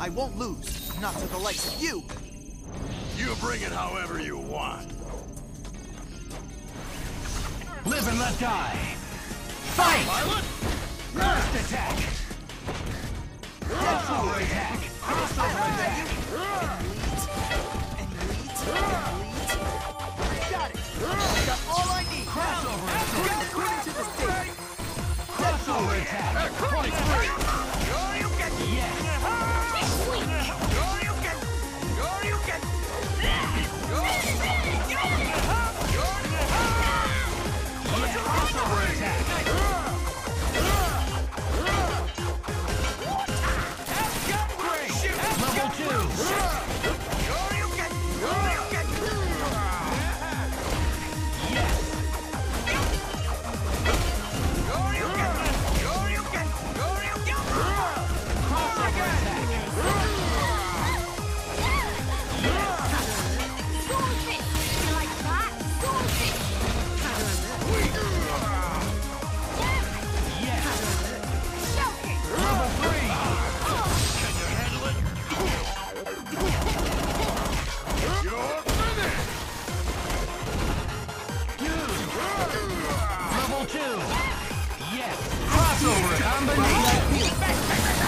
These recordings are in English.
I won't lose. Not to the likes of you. You bring it however you want. Live and let die. Fight! Violet? First attack. Crossover attack. Crossover attack. And leads. And leads. Got it. I got all I need. Crossover attack. According to this date. Crossover attack. Yes. 分でいな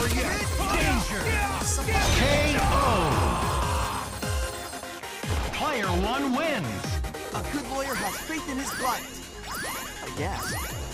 over yet! Danger. KO. Player one wins. A good lawyer has faith in his client. I guess.